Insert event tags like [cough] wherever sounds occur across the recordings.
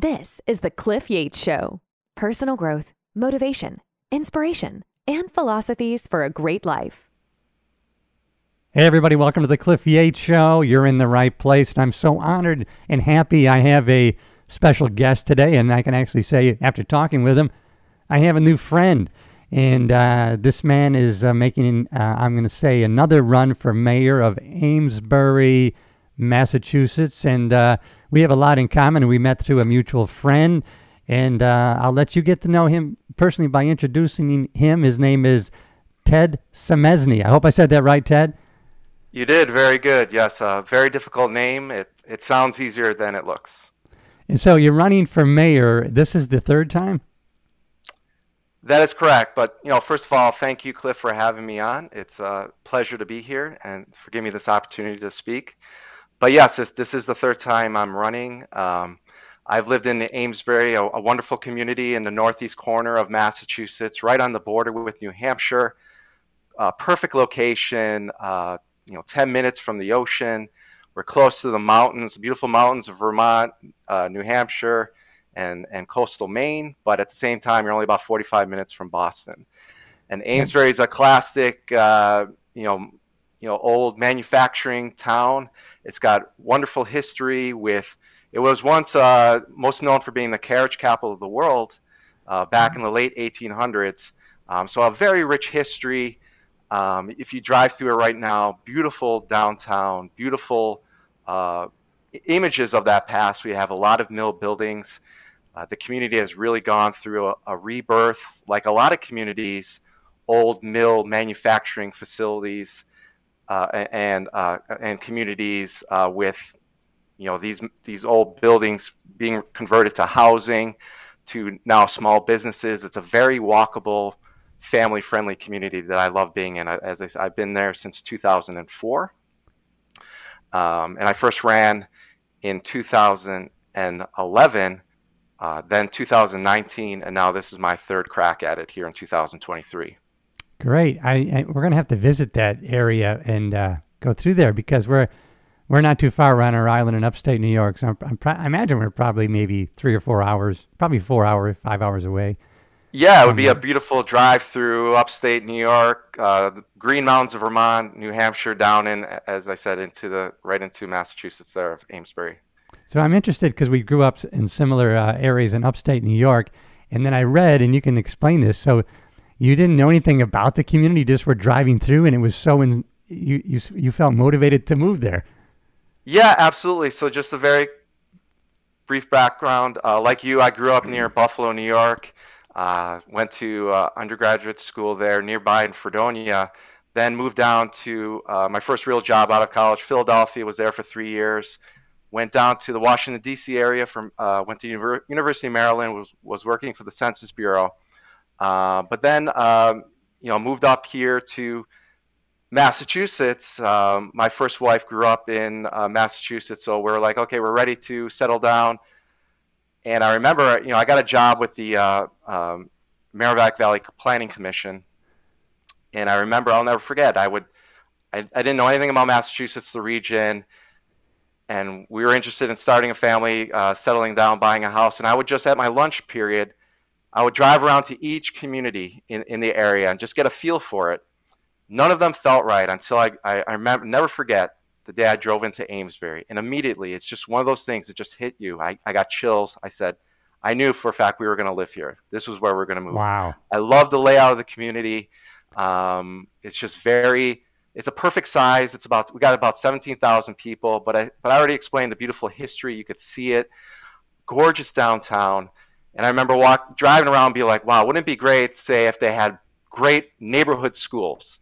This is The Cliff Yates Show personal growth, motivation, inspiration, and philosophies for a great life. Hey, everybody, welcome to The Cliff Yates Show. You're in the right place, and I'm so honored and happy I have a special guest today. And I can actually say, after talking with him, I have a new friend. And uh, this man is uh, making, uh, I'm going to say, another run for mayor of Amesbury, Massachusetts. And uh, we have a lot in common. We met through a mutual friend. And uh, I'll let you get to know him personally by introducing him. His name is Ted Semesnyei. I hope I said that right, Ted. You did very good. Yes, a very difficult name. It it sounds easier than it looks. And so you're running for mayor. This is the third time. That is correct. But you know, first of all, thank you, Cliff, for having me on. It's a pleasure to be here and for giving me this opportunity to speak. But yes, this, this is the third time I'm running. Um, I've lived in Amesbury, a, a, wonderful community in the northeast corner of Massachusetts, right on the border with New Hampshire. Uh, perfect location, uh, you know, 10 minutes from the ocean. We're close to the mountains, the beautiful mountains of Vermont, uh, New Hampshire, and, and coastal Maine. But at the same time, you're only about 45 minutes from Boston. And Amesbury is a classic, uh, you know, you know, old manufacturing town. It's got wonderful history with. It was once uh, most known for being the carriage capital of the world uh, back in the late 1800s. Um, so a very rich history. Um, if you drive through it right now, beautiful downtown, beautiful uh, images of that past. We have a lot of mill buildings. Uh, the community has really gone through a, a, rebirth, like a lot of communities, old mill manufacturing facilities and uh, and communities uh, with you know these these old buildings being converted to housing, to now small businesses. It's a very walkable family friendly community that I love being in. As I said, I've been there since 2004. Um, and I first ran in 2011, uh, then 2019, and now this is my third crack at it here in 2023. Great. I, I we're gonna have to visit that area and uh, go through there because we're we're not too far around our island in upstate New York. So I'm, I'm I imagine we're probably maybe three or four hours, probably four hours, five hours away. Yeah, it would be a beautiful drive through upstate New York, uh, Green Mountains of Vermont, New Hampshire, down in, as I said, into the right into Massachusetts there of Amesbury. So I'm interested because we grew up in similar uh, areas in upstate New York, and then I read, and you can explain this. So you didn't know anything about the community, just were driving through, and it was so in, you you you felt motivated to move there. Yeah, absolutely. So just a very brief background. Uh, like you, I grew up near Buffalo, New York. Uh, went to uh, undergraduate school there nearby in Fredonia. Then moved down to uh, my first real job out of college, Philadelphia. Was there for three years. Went down to the Washington D.C. area. From uh, went to Univer- University of Maryland. Was was working for the Census Bureau. Uh, but then um, you know moved up here to Massachusetts. Um, my first wife grew up in uh, Massachusetts, so we are like, okay, we're ready to settle down and I remember, you know, I got a job with the uh, um, Merrimack Valley Planning Commission, and I remember, I'll never forget. I would, I, I didn't know anything about Massachusetts, the region, and we were interested in starting a family, uh, settling down, buying a house. And I would just at my lunch period, I would drive around to each community in, in the area and just get a feel for it. None of them felt right until I, I, I remember, never forget the day I drove into Amesbury. And immediately, it's just one of those things that just hit you. I, I got chills. I said, I knew for a fact we were going to live here. This was where we are going to move. Wow. I love the layout of the community. Um, it's just very, it's a perfect size. It's about, we got about 17,000 people, but I, but I already explained the beautiful history. You could see it. Gorgeous downtown. And I remember walk, driving around and be like, wow, wouldn't it be great, say, if they had great neighborhood schools?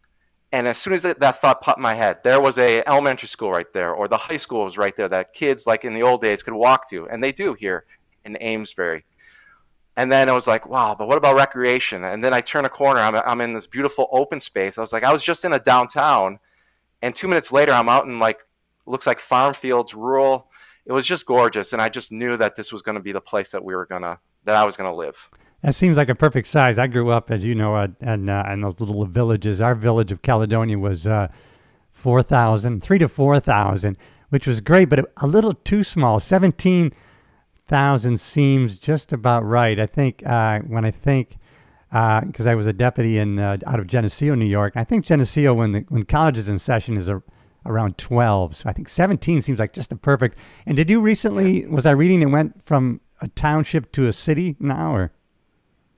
and as soon as that, that thought popped in my head, there was a elementary school right there, or the high school was right there that kids, like in the old days, could walk to, and they do here in Amesbury. And then I was like, wow, but what about recreation? And then I turn a corner, I'm, I'm in this beautiful open space. I was like, I was just in a downtown, and two minutes later, I'm out in like, looks like farm fields, rural. It was just gorgeous, and I just knew that this was going to be the place that we were gonna, that I was gonna live. That seems like a perfect size. I grew up, as you know, uh, in, uh, in those little villages. Our village of Caledonia was uh, 4,000, 3 to 4,000, which was great, but a little too small. 17 thousand seems just about right. I think uh, when I think because uh, I was a deputy in uh, out of Geneseo, New York. I think Geneseo, when the, when college is in session, is a, around twelve. So I think seventeen seems like just the perfect. And did you recently? Was I reading it went from a township to a city now, or?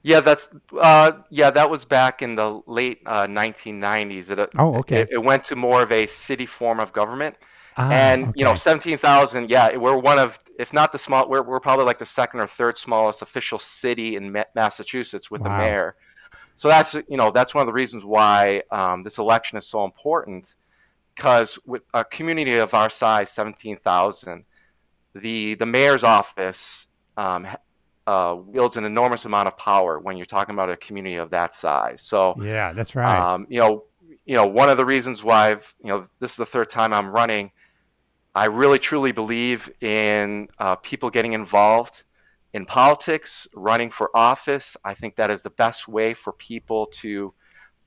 Yeah, that's uh, yeah, that was back in the late uh, 1990s. It, oh, okay. It, it, went to more of a city form of government, ah, and okay. you know, 17,000. Yeah, we're one of, if not the small, we're we're probably like the second or third smallest official city in Ma- Massachusetts with wow. the mayor. So that's you know that's one of the reasons why um, this election is so important, because with a community of our size, 17,000, the the mayor's office um, uh, wields an enormous amount of power when you're talking about a community of that size. So yeah, that's right. Um, you know, you know, one of the reasons why I've, you know, this is the third time I'm running. I really truly believe in uh, people getting involved in politics, running for office. I think that is the best way for people to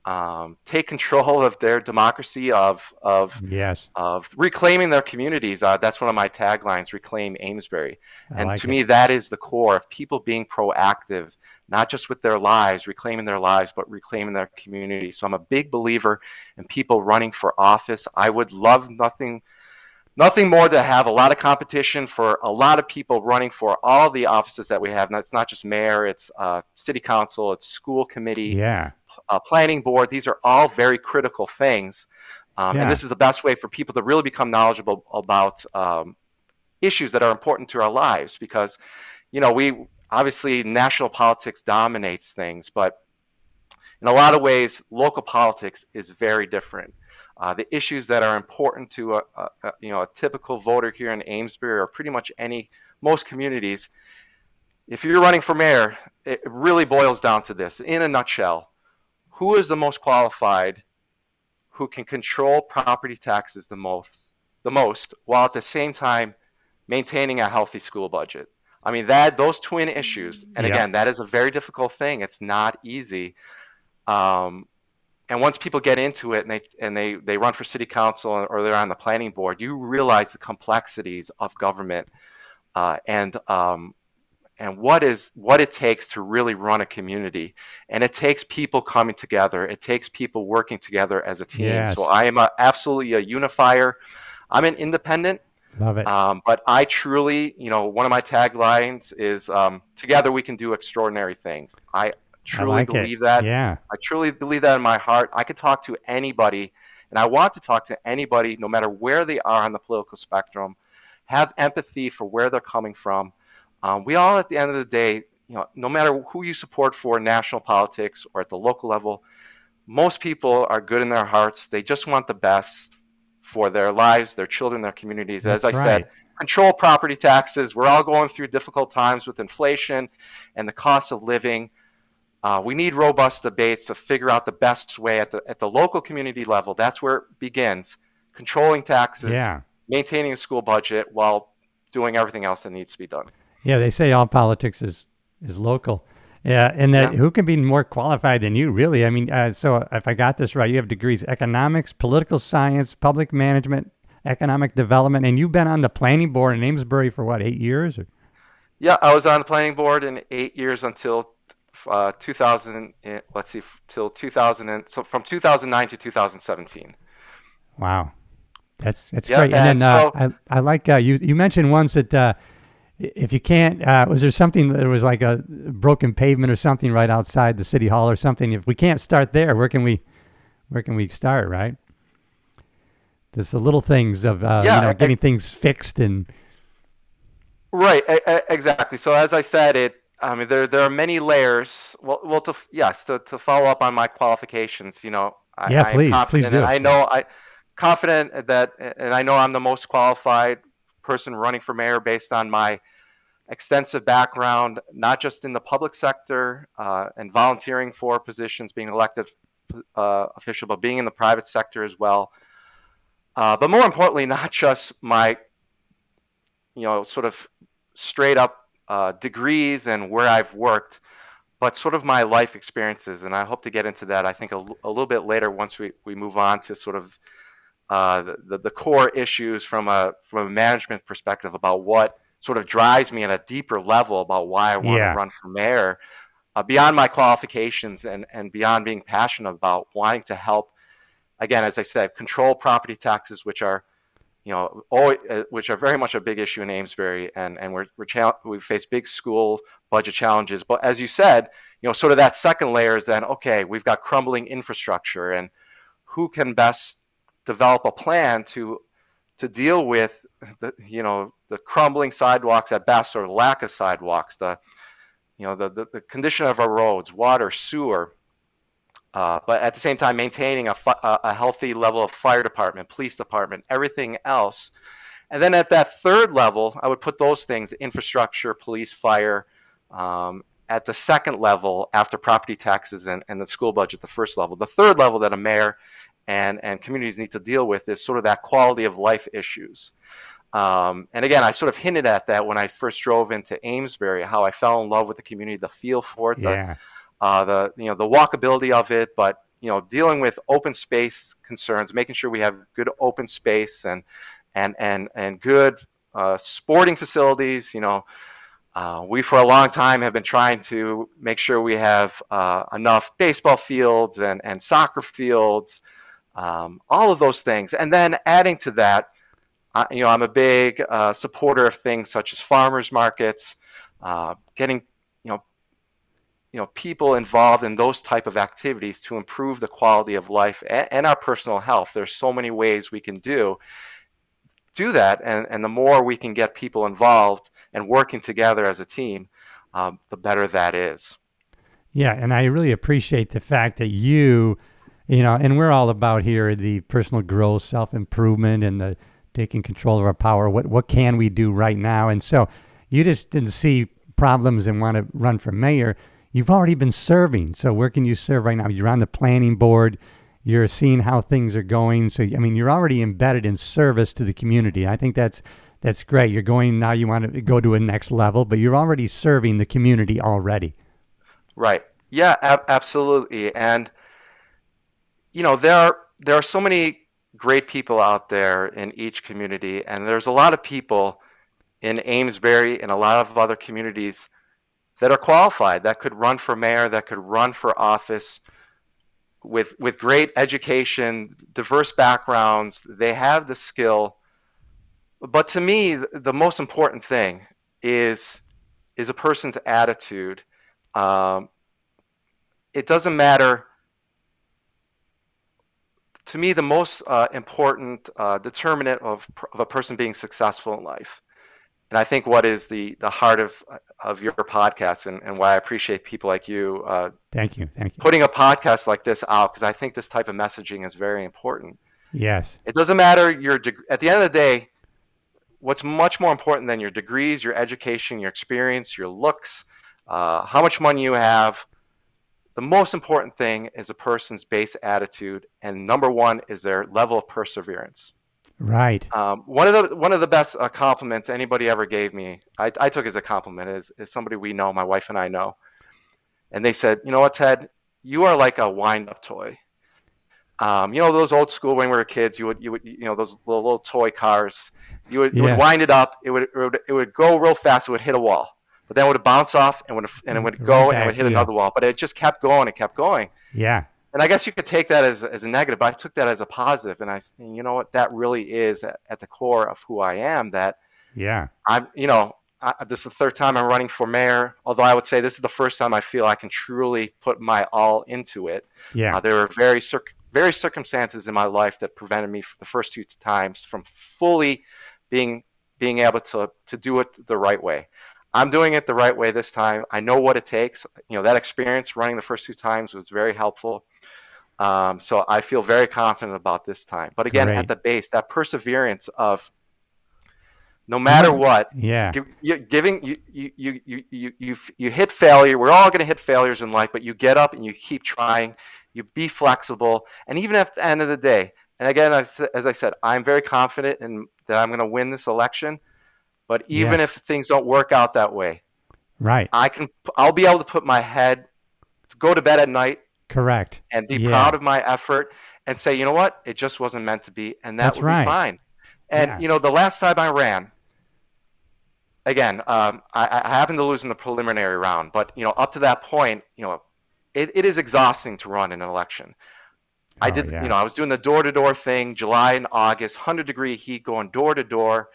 um, take control of their democracy, of of yes, of reclaiming their communities. Uh, that's one of my taglines: "Reclaim Amesbury." And like to it. me, that is the core of people being proactive, not just with their lives, reclaiming their lives, but reclaiming their community. So I'm a big believer in people running for office. I would love nothing. Nothing more to have a lot of competition for a lot of people running for all the offices that we have. And it's not just mayor, it's uh, city council, it's school committee, Yeah, uh, planning board. These are all very critical things. Um, Yeah. And this is the best way for people to really become knowledgeable about um, issues that are important to our lives because, you know, we obviously national politics dominates things, but in a lot of ways, local politics is very different. Uh, the issues that are important to a, a, a, you know a typical voter here in Amesbury or pretty much any most communities, if you're running for mayor, it really boils down to this. In a nutshell, who is the most qualified who can control property taxes the most the most while at the same time maintaining a healthy school budget? I mean that those twin issues and Yeah. again that is a very difficult thing. It's not easy. Um, and once people get into it and they and they they run for city council or they're on the planning board you realize the complexities of government uh, and um, and what is what it takes to really run a community and it takes people coming together it takes people working together as a team Yes. so i am a, absolutely a unifier i'm an independent love it. um, but i truly you know one of my taglines is um, together we can do extraordinary things i I truly like it. believe that Yeah, I truly believe that in my heart. I could talk to anybody, and I want to talk to anybody, no matter where they are on the political spectrum. Have empathy for where they're coming from. Um, we all, at the end of the day, you know, no matter who you support for national politics or at the local level, most people are good in their hearts. They just want the best for their lives, their children, their communities. As I right. said, control property taxes. We're all going through difficult times with inflation and the cost of living. Uh, we need robust debates to figure out the best way at the at the local community level. That's where it begins. Controlling taxes, yeah, maintaining a school budget while doing everything else that needs to be done. Yeah. They say all politics is is local. Yeah, and that Yeah. who can be more qualified than you, really? I mean, uh, so if I got this right, you have degrees economics, political science, public management, economic development, and you've been on the planning board in Amesbury for what eight years? Or? Yeah, I was on the planning board in eight years until uh, 2000. Let's see, till 2000. And, so from 2009 to 2017. Wow, that's that's Yeah, great. And and then uh, so- I I like uh, you you mentioned once that uh, if you can't, uh, was there something that was like a broken pavement or something right outside the city hall or something? If we can't start there, where can we where can we start? Right. There's the little things of uh, Yeah, you know I- getting things fixed and Right, e- exactly. So as I said, it. I mean, there there are many layers. Well, well, to yes, to, to follow up on my qualifications, you know, I, Yeah, I am please, please do. I know I confident that, and I know I'm the most qualified person running for mayor based on my extensive background, not just in the public sector uh, and volunteering for positions, being elected uh, official, but being in the private sector as well. Uh, but more importantly, not just my, you know, sort of straight up uh, degrees and where I've worked, but sort of my life experiences. And I hope to get into that, I think, a little bit later once we, we move on to sort of uh, the, the core issues from a, from a management perspective about what sort of drives me at a deeper level about why I want Yeah. to run for mayor, uh, beyond my qualifications and and beyond being passionate about wanting to help. Again, as I said, control property taxes, which are you know, always, uh, which are very much a big issue in Amesbury, and and we're, we're chal- we face big school budget challenges. But as you said, you know, sort of that second layer is then okay, we've got crumbling infrastructure, and who can best develop a plan to to deal with the you know the crumbling sidewalks at best or lack of sidewalks, the you know the the, the condition of our roads, water, sewer, uh, but at the same time maintaining a, a healthy level of fire department, police department, everything else. And then at that third level, I would put those things infrastructure, police, fire. Um, at the second level, after property taxes and, and the school budget, the first level. The third level that a mayor and, and communities need to deal with is sort of that quality of life issues. Um, and again, I sort of hinted at that when I first drove into Amesbury, how I fell in love with the community, the feel for it, the, Yeah. uh, the you know the walkability of it, but you know dealing with open space concerns, making sure we have good open space and and and and good uh, sporting facilities. You know, uh, we for a long time have been trying to make sure we have uh, enough baseball fields and and soccer fields, um, all of those things, and then adding to that. Uh, you know, I'm a big uh, supporter of things such as farmers markets, uh, getting you know you know people involved in those type of activities to improve the quality of life and, and our personal health. There's so many ways we can do do that and, and the more we can get people involved and working together as a team um, the better that is. Yeah, and I really appreciate the fact that you, you know, and we're all about here the personal growth, self improvement, and the taking control of our power. What what can we do right now? And so you just didn't see problems and want to run for mayor. You've already been serving. So where can you serve right now? You're on the planning board. You're seeing how things are going. So I mean, you're already embedded in service to the community. I think that's that's great. You're going now. You want to go to a next level, but you're already serving the community already. Right. Yeah, ab- absolutely. And you know, there are there are so many great people out there in each community, and there's a lot of people in Amesbury and a lot of other communities that are qualified, that could run for mayor, that could run for office with with great education, diverse backgrounds. They have the skill. But to me, the most important thing is is a person's attitude. Um, it doesn't matter. To me, the most uh, important uh, determinant of, of a person being successful in life, and I think what is the, the heart of, of your podcast and, and why I appreciate people like you uh, Thank you. Thank you. putting a podcast like this out, because I think this type of messaging is very important. Yes. It doesn't matter your deg- at the end of the day. What's much more important than your degrees, your education, your experience, your looks, uh, how much money you have. The most important thing is a person's base attitude, and number one is their level of perseverance. Right. Um, one of the one of the best uh, compliments anybody ever gave me, I, I took as a compliment, is, is somebody we know, my wife and I know, and they said, you know what, Ted, you are like a wind-up toy. Um, you know those old school when we were kids, you would you would you know those little, little toy cars, you would, you would wind it up, it would, it would it would go real fast, it would hit a wall, but then it would bounce off and would and it would Right go and it would hit another wall, but it just kept going and kept going. Yeah. And I guess you could take that as, as a negative, but I took that as a positive, and I, s- you know what, that really is at, at the core of who I am. That Yeah. I'm, you know, I, this is the third time I'm running for mayor. Although I would say this is the first time I feel I can truly put my all into it. Yeah. Uh, there were very circ- very circumstances in my life that prevented me the first two times from fully being being able to to do it the right way. I'm doing it the right way this time. I know what it takes. You know that experience running the first two times was very helpful. Um, so I feel very confident about this time. But again, Great. at the base, that perseverance of no matter what, Yeah. Give, you, giving you you you you you you you hit failure. We're all going to hit failures in life, but you get up and you keep trying. You be flexible, and even at the end of the day, and again, as, as I said, I'm very confident in that I'm going to win this election. But even Yes. if things don't work out that way, Right. I can I'll be able to put my head, go to bed at night, Correct. and be Yeah. proud of my effort, and say, you know what, it just wasn't meant to be, and that That's would right. be fine. And Yeah. you know, the last time I ran, again, um, I, I happened to lose in the preliminary round, but you know, up to that point, you know, it, it is exhausting to run an election. I Oh, did, yeah. you know, I was doing the door-to-door thing, July and August, 100 degree heat, going door to door.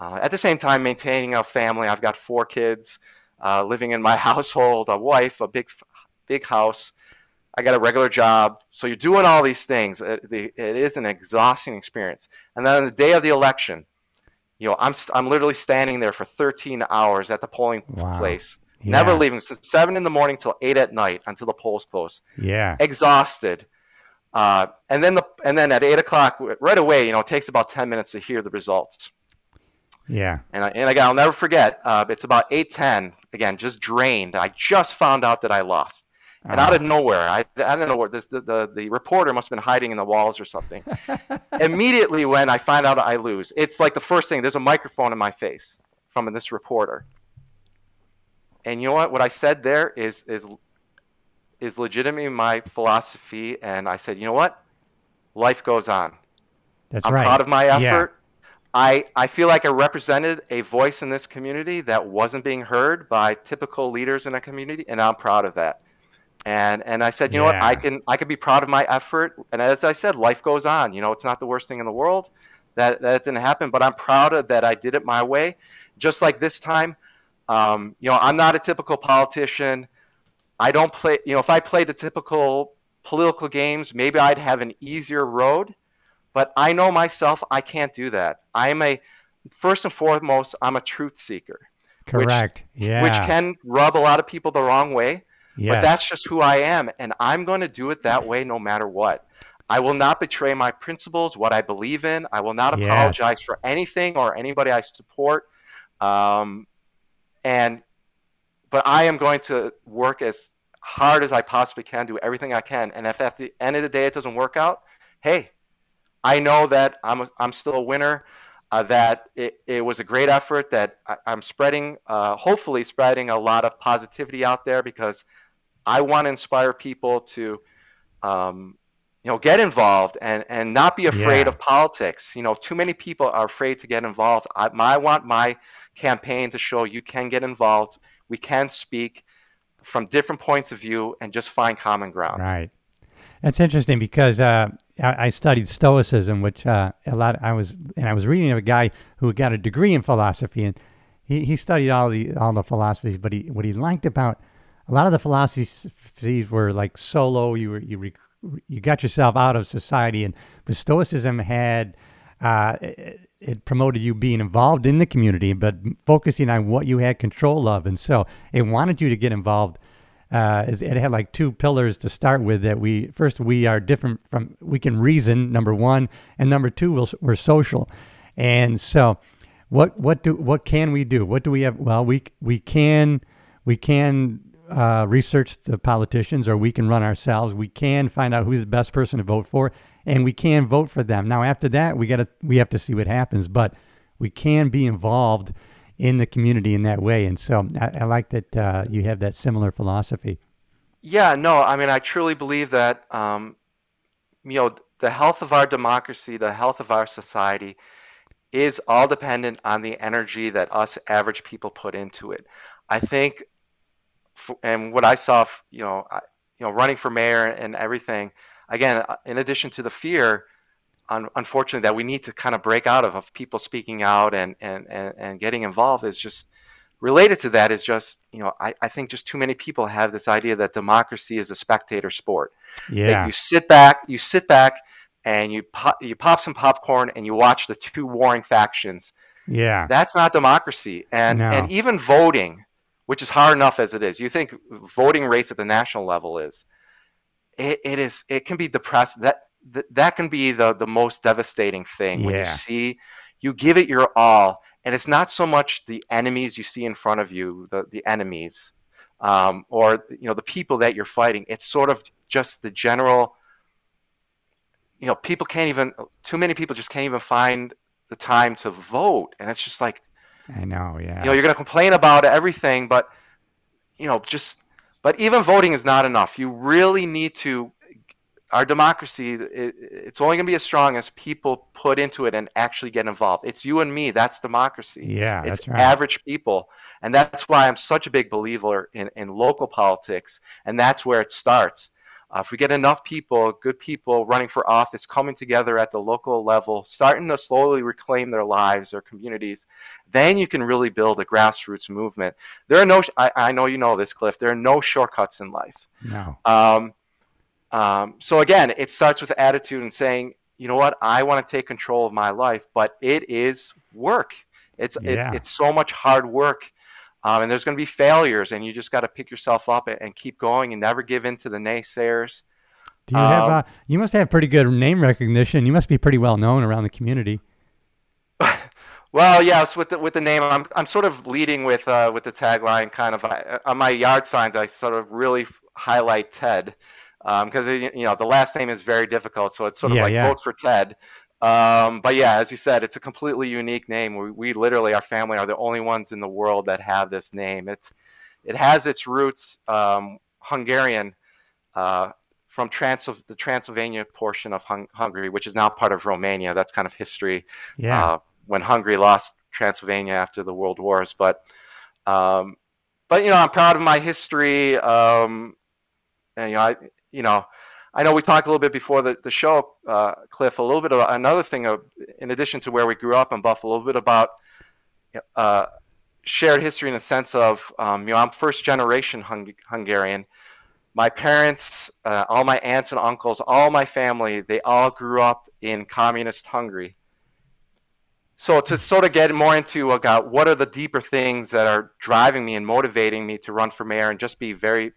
Uh, at the same time, maintaining a family. I've got four kids, uh, living in my [laughs] household, a wife, a big, big house. I got a regular job. So you're doing all these things. It, it is an exhausting experience. And then on the day of the election, you know, I'm I'm literally standing there for 13 hours at the polling Wow. place, never leaving since seven in the morning till eight at night until the polls close Yeah. exhausted. Uh, and then the and then at eight o'clock right away, you know, it takes about ten minutes to hear the results. Yeah. And I, and again, I'll never forget. Uh, it's about eight ten. Again, just drained. I just found out that I lost, and out Uh, of nowhere, I I don't know where this the, the the reporter must have been hiding in the walls or something. [laughs] Immediately when I find out I lose, it's like the first thing. There's a microphone in my face from this reporter. And you know what? What I said there is is is legitimately my philosophy, and I said, you know what? Life goes on. that's I'm right. proud of my effort. I, I feel like I represented a voice in this community that wasn't being heard by typical leaders in a community, and I'm proud of that. And and I said, you know what, I can I can be proud of my effort. And as I said, life goes on. You know, it's not the worst thing in the world that that didn't happen, but I'm proud of that I did it my way. Just like this time, um, you know, I'm not a typical politician. I don't play. You know, if I played the typical political games, maybe I'd have an easier road but I know myself, I can't do that. I'm a, first and foremost, I'm a truth seeker, Correct. yeah. which can rub a lot of people the wrong way, yes. but that's just who I am. And I'm going to do it that way no matter what. I will not betray my principles, what I believe in. I will not Yes. apologize for anything or anybody I support. Um, and, but I am going to work as hard as I possibly can, do everything I can. And if at the end of the day it doesn't work out, hey, I know that I'm a, I'm still a winner. Uh, that it, it was a great effort. That I, I'm spreading, uh, hopefully spreading a lot of positivity out there because I want to inspire people to, um, you know, get involved and and not be afraid Yeah. of politics. You know, too many people are afraid to get involved. I, I want my campaign to show you can get involved. We can speak from different points of view and just find common ground. Right. That's interesting because uh, I, I studied Stoicism, which uh, a lot. I was and I was reading of a guy who got a degree in philosophy, and he, he studied all the all the philosophies. But he what he liked about a lot of the philosophies were like solo. You were you rec- you got yourself out of society, and but Stoicism had uh, it, it promoted you being involved in the community, but focusing on what you had control of, and so it wanted you to get involved uh, it had like two pillars to start with that we first we are different from we can reason number one and number two we'll, we're social. And so what what do what can we do? What do we have well we we can we can uh, research the politicians or we can run ourselves. We can find out who's the best person to vote for and we can vote for them. Now after that we got to we have to see what happens. But we can be involved in the community in that way. And so I, I like that uh, you have that similar philosophy. Yeah, no, I mean, I truly believe that, um, you know, the health of our democracy, the health of our society is all dependent on the energy that us average people put into it. I think, and what I saw, you know, you know, running for mayor and everything, again, uh, in addition to the fear, un- unfortunately, that we need to kind of break out of, of people speaking out and, and, and, and getting involved is just related to that is just, you know, I, I think just too many people have this idea that democracy is a spectator sport. That Yeah. you sit back, you sit back and you pop, you pop some popcorn and you watch the two warring factions. Yeah. That's not democracy. And No. and even voting, which is hard enough as it is. You think voting rates at the national level is it, it is it can be depressed that that, that can be the the most devastating thing when you see you give it your all and it's not so much the enemies you see in front of you the the enemies um, or you know the people that you're fighting it's sort of just the general you know people can't even too many people just can't even find the time to vote and it's just like I know. Yeah. you know you're going to complain about everything but you know just but even voting is not enough you really need to our democracy, it, it's only going to be as strong as people put into it and actually get involved. It's you and me. That's democracy. Yeah, it's that's right. average people. And that's why I'm such a big believer in, in local politics. And that's where it starts. Uh, if we get enough people, good people running for office, coming together at the local level, starting to slowly reclaim their lives, their communities, then you can really build a grassroots movement. There are no, I, I know you know this, Cliff, there are no shortcuts in life. No. Um, um, so again, it starts with attitude and saying, you know what, I want to take control of my life, but it is work. It's, Yeah. it's, it's so much hard work. Um, and there's going to be failures, and you just got to pick yourself up and, and keep going and never give in to the naysayers. Do you have? Um, Uh, you must have pretty good name recognition. You must be pretty well known around the community. [laughs] Well, yes, with the with the name, I'm I'm sort of leading with uh, with the tagline, kind of uh, on my yard signs. I sort of really highlight Ted because you know the last name is very difficult, so it's sort of Yeah, like yeah. for Ted. Um, but yeah, as you said, it's a completely unique name. We, we literally, our family, are the only ones in the world that have this name. It's it has its roots um, Hungarian uh, from Trans- the Transylvania portion of Hung- Hungary, which is now part of Romania. That's kind of history Yeah. uh, when Hungary lost Transylvania after the World Wars. But, um, but you know, I'm proud of my history. Um, and you know, I, you know, I know we talked a little bit before the, the show, uh, Cliff. A little bit about another thing, in addition to where we grew up in Buffalo, a little bit about uh, shared history in the sense of, um, you know, I'm first generation Hung- Hungarian. My parents, uh, all my aunts and uncles, all my family, they all grew up in communist Hungary. So to sort of get more into about what are the deeper things that are driving me and motivating me to run for mayor and just be very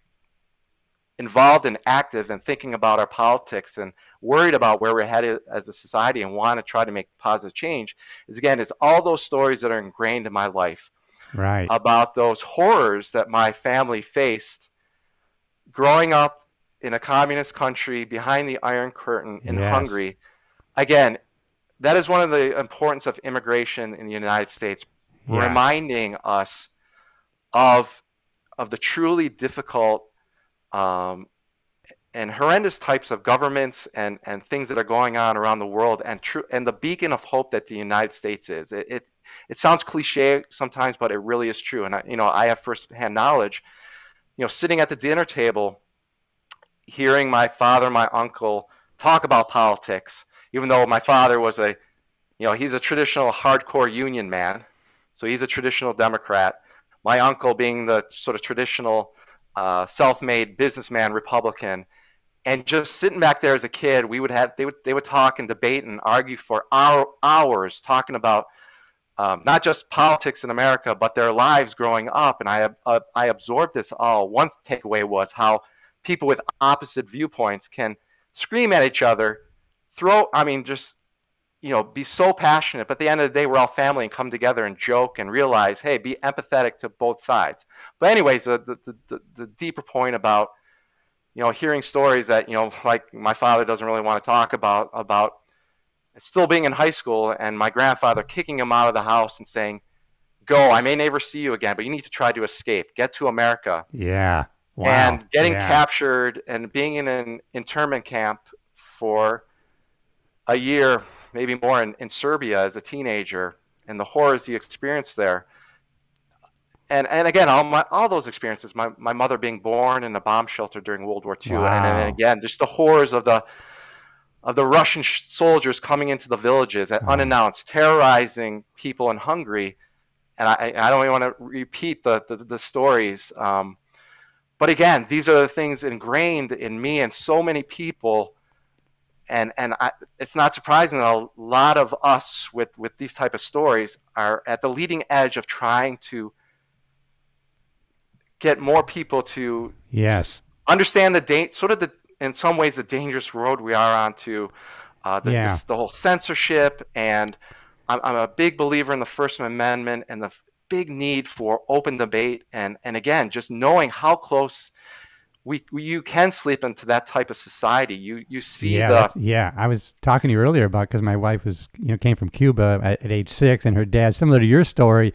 involved and active and thinking about our politics and worried about where we're headed as a society and want to try to make positive change is again it's all those stories that are ingrained in my life right. about those horrors that my family faced growing up in a communist country behind the Iron Curtain in Yes. Hungary. Again, that is one of the importance of immigration in the United States, Yeah. reminding us of of the truly difficult um, and horrendous types of governments and, and things that are going on around the world and true and the beacon of hope that the United States is. It, it it sounds cliche sometimes, but it really is true. And I, you know, I have firsthand knowledge. You know, sitting at the dinner table, hearing my father, my uncle talk about politics, even though my father was a, you know, he's a traditional hardcore union man, so he's a traditional Democrat. My uncle being the sort of traditional uh, self-made businessman Republican, and just sitting back there as a kid, we would have they would they would talk and debate and argue for hour, hours talking about um, not just politics in America, but their lives growing up. And I uh, I absorbed this all. One takeaway was how people with opposite viewpoints can scream at each other, throw. I mean, just you know, be so passionate. But at the end of the day, we're all family and come together and joke and realize, hey, be empathetic to both sides. But anyways, the the, the, the deeper point about you know hearing stories that you know like my father doesn't really want to talk about about still being in high school and my grandfather kicking him out of the house and saying go i may never see you again but you need to try to escape get to america Yeah. Wow. and getting yeah. captured and being in an internment camp for a year maybe more in, in serbia as a teenager and the horrors he experienced there and and again all my all those experiences my, my mother being born in a bomb shelter during world war ii and, Wow. then again just the horrors of the of the russian sh- soldiers coming into the villages at Oh. unannounced terrorizing people in hungary and i, I don't even want to repeat the, the, the stories um, but again these are the things ingrained in me and so many people and and I, it's not surprising that a lot of us with with these type of stories are at the leading edge of trying to get more people to Yes. understand the da- sort of the in some ways the dangerous road we are on to uh, the, Yeah. this, the whole censorship and I'm, I'm a big believer in the first amendment and the big need for open debate and and again just knowing how close we, we you can slip into that type of society you you see yeah, the yeah. I was talking to you earlier about because my wife was, you know, came from Cuba at, at age six, and her dad, similar to your story,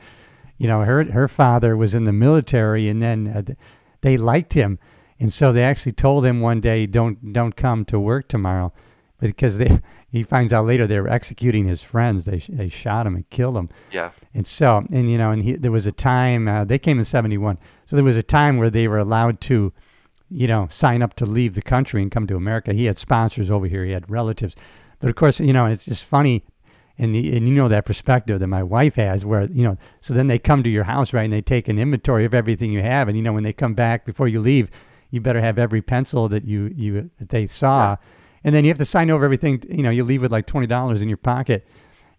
you know, her her father was in the military, and then uh, they liked him, And so they actually told him one day, "Don't don't come to work tomorrow," because they [laughs] he finds out later they were executing his friends. They they shot him and killed him. Yeah. And so and you know and he, there was a time uh, they came in '71, so there was a time where they were allowed to, you know, sign up to leave the country and come to America. He had sponsors over here. He had relatives, but of course you know it's just funny. And, the, and you know that perspective that my wife has where you know so then they come to your house right and they take an inventory of everything you have and you know when they come back before you leave you better have every pencil that you you that they saw Yeah. and then you have to sign over everything. You know, you leave with like twenty dollars in your pocket,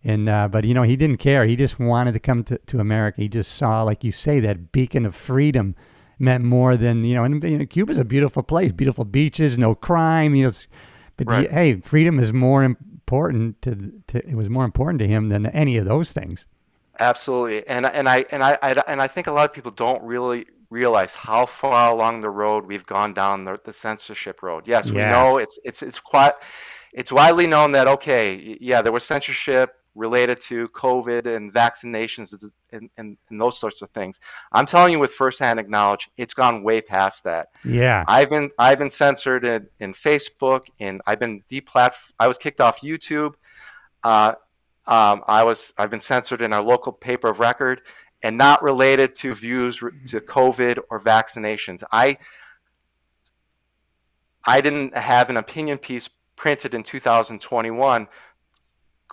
and uh, but you know he didn't care. He just wanted to come to, to America. He just saw, like you say, that beacon of freedom meant more than you know. And you know, Cuba's a beautiful place, beautiful beaches, no crime. You know, but Right. hey, freedom is more important to, to it was more important to him than any of those things. Absolutely, and and I and I, I and I think a lot of people don't really realize how far along the road we've gone down the, the censorship road. Yes, we know it's it's it's quite it's widely known that okay, yeah, there was censorship related to COVID and vaccinations and, and, and those sorts of things. I'm telling you with firsthand knowledge, it's gone way past that. Yeah, I've been I've been censored in, in Facebook, and I've been deplat. I was kicked off YouTube. Uh, um, I was I've been censored in our local paper of record, and not related to views to COVID or vaccinations. I I didn't have an opinion piece printed in 2021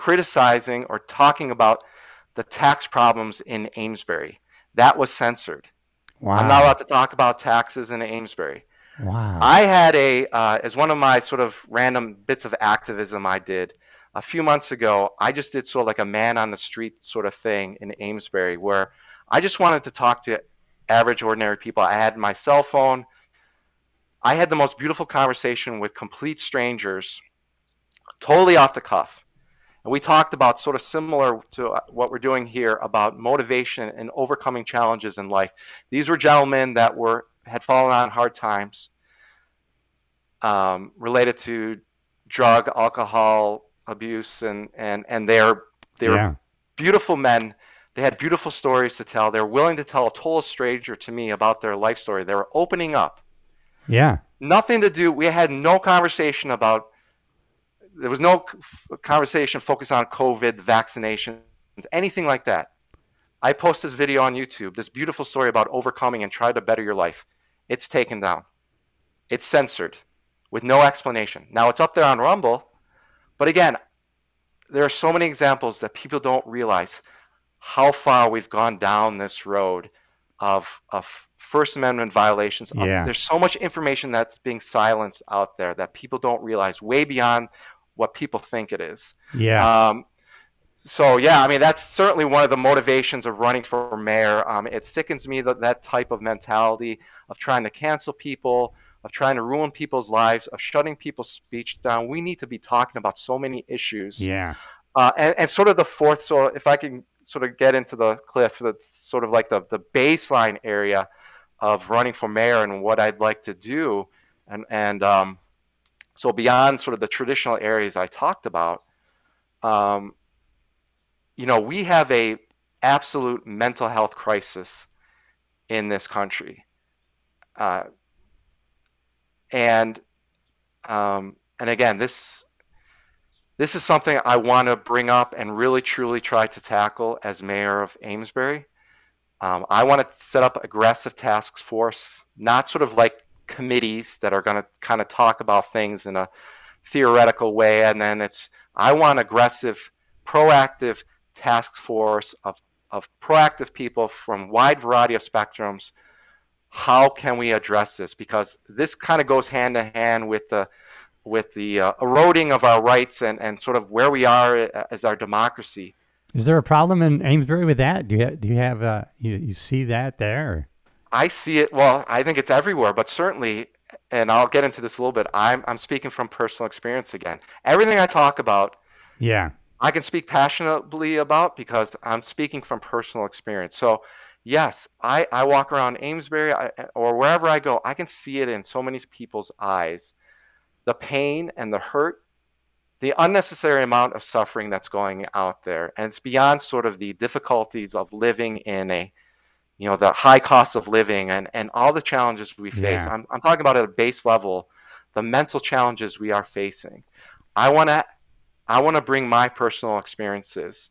criticizing or talking about the tax problems in Amesbury. That was censored. wow, I'm not allowed to talk about taxes in Amesbury. wow, I had a, uh, as one of my sort of random bits of activism I did a few months ago, I just did sort of like a man on the street sort of thing in Amesbury where I just wanted to talk to average, ordinary people. I had my cell phone. I had the most beautiful conversation with complete strangers, totally off the cuff. And we talked about sort of similar to uh, what we're doing here about motivation and overcoming challenges in life. These were gentlemen that were had fallen on hard times um, related to drug, alcohol abuse, and and and they're they were yeah, beautiful men. They had beautiful stories to tell. They were willing to tell a total stranger to me about their life story. They were opening up. yeah, Nothing to do. We had no conversation about. There was no conversation focused on COVID, vaccinations, anything like that. I post this video on YouTube. This beautiful story about overcoming and try to better your life. It's taken down. It's censored with no explanation. Now it's up there on Rumble, but again, there are so many examples that people don't realize how far we've gone down this road of of First Amendment violations. Of, Yeah. There's so much information that's being silenced out there that people don't realize, way beyond what people think it is. yeah, Um, so yeah, I mean that's certainly one of the motivations of running for mayor. Um, it sickens me that that type of mentality of trying to cancel people, of trying to ruin people's lives, of shutting people's speech down. We need to be talking about so many issues. yeah, Uh, and, and sort of the fourth, so if I can sort of get into the cliff, that's sort of like the, the baseline area of running for mayor and what I'd like to do. And, and um, so beyond sort of the traditional areas I talked about, um, you know, we have a absolute mental health crisis in this country. Uh, and um, and again, this this is something I want to bring up and really truly try to tackle as mayor of Amesbury. Um, I want to set up aggressive task force, not sort of like committees that are going to kind of talk about things in a theoretical way, and then it's I want aggressive, proactive task force of of proactive people from wide variety of spectrums. How can we address this? Because this kind of goes hand in hand with the with the uh, eroding of our rights and, and sort of where we are uh, as our democracy. Is there a problem in Amesbury with that? Do you ha- do you have uh, you, you see that there? I see it. Well, I think it's everywhere, but certainly, and I'll get into this a little bit. I'm I'm speaking from personal experience again. Everything I talk about, Yeah, I can speak passionately about because I'm speaking from personal experience. So, yes, I I walk around Amesbury I, or wherever I go, I can see it in so many people's eyes, the pain and the hurt, the unnecessary amount of suffering that's going out there, and it's beyond sort of the difficulties of living in a you know, the high cost of living and, and all the challenges we face. Yeah. I'm, I'm talking about at a base level, the mental challenges we are facing. I want to I want to bring my personal experiences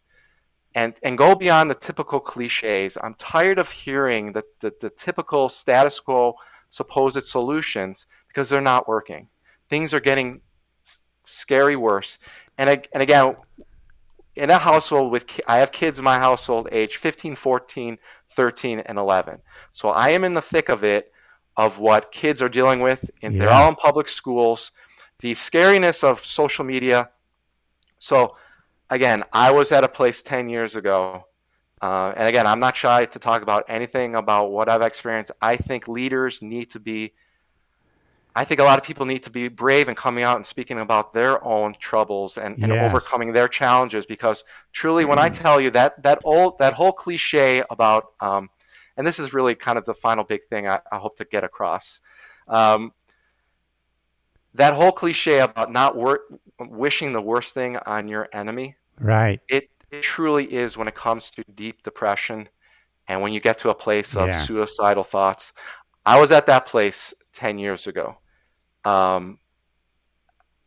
and and go beyond the typical cliches. I'm tired of hearing the, the, the typical status quo supposed solutions because they're not working. Things are getting scary worse. And, and again, in a household with, I have kids in my household age 15, 14, 13, and 11. So I am in the thick of it, of what kids are dealing with. And yeah. they're all in public schools. The scariness of social media. So again, I was at a place 10 years ago. Uh, and again, I'm not shy to talk about anything about what I've experienced. I think leaders need to be I think a lot of people need to be brave and coming out and speaking about their own troubles and, and yes. overcoming their challenges because truly when I mm. tell you that that old that whole cliche about um, and this is really kind of the final big thing I, I hope to get across um, that whole cliche about not wor- wishing the worst thing on your enemy right it, it truly is when it comes to deep depression and when you get to a place of yeah. suicidal thoughts I was at that place 10 years ago. Um,